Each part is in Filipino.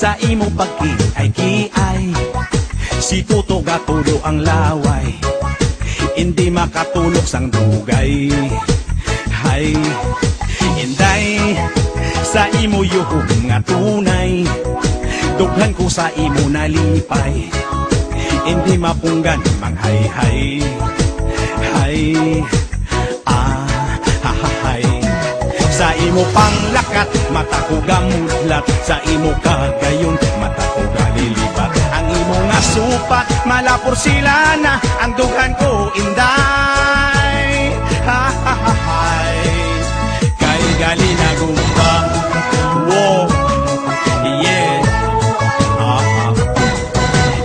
sa imo pagkiay-kiay Si Tuto gatulo ang laway Hindi makatulog sang dugay. Hay Inday Sa imo yuhong nga tunay Dughan ko sa imo nalipay. Hindi mapunggan manghayhay Hay Ah. ha ha hay Sa imo panglakat Mata ko gamudlat. Sa imo kagayon Mata ko galilibat. Ang imo nga supat Malapor sila na. Ang dughan ko inday. Ha ha ha Kay gali na Yeah. Ah ah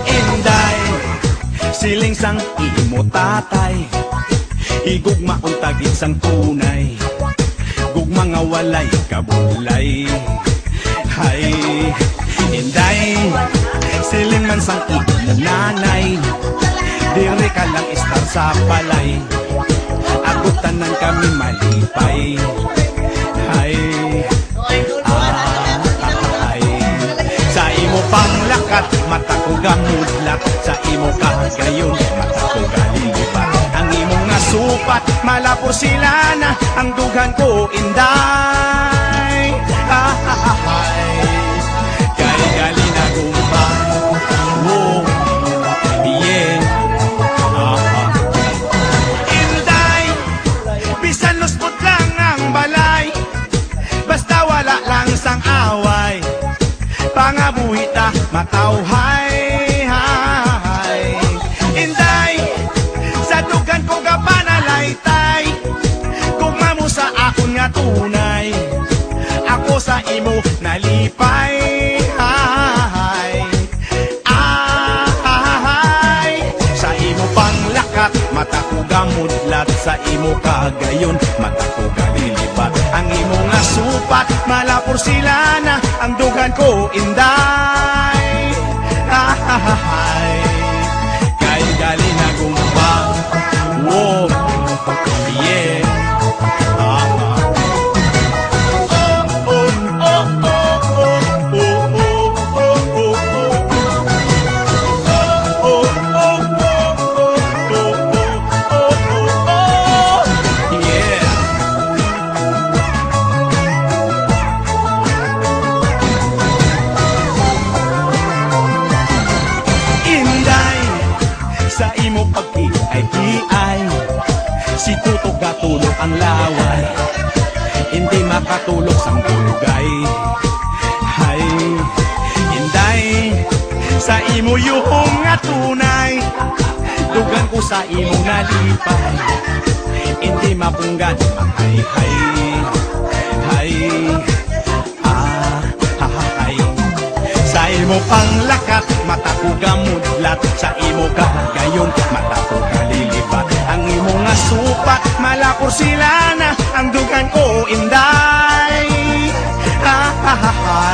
Inday. Siling sang imo tatay. Higugma untagit sang tunay Gugma nga walay kabulay. Hay Inday Siling man sang imo nanay. Dire ka lang istar sa palay. Agutan ng kami malipay. Hay panglakat, mata ko gamudlat Sa imo kagayon, mata ko galilipat Supat, malapor sila na Ang dugan ko inday. Ah, ah, ah, ay. Kay gali na gumba. Oh, yeah. Ah. Inday, bisan luspot lang ang balay. Basta wala lang sang away. Pangabuhita matawhay tunay. Ako sa imo nalipay. Hay. Ahay Sa imo panglakat Mata ko gamudlat Sa imo kagayon Mata ko galilipat Ang imo nga supat Malapor sila na Ang dugan ko inday sa imo pagkiay-kiay Si Tuto gatulo ang laway. Hindi makatulog sang dugay Hay Inday sa imo yuhong nga tunay. Dugan ko sa imo nalipay. Hindi mapunggan hay hay Hay Ah ha ha hay. Sa imo panglakat Mata ko gamudlat Sa imo kagayon Mata ko kalilipat Ang imo nga supat Malapor sila na. Ang dugan ko inday. Ha ha ha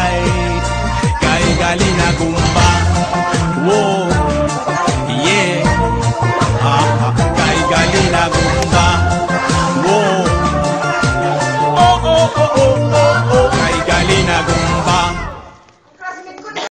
Kay gali na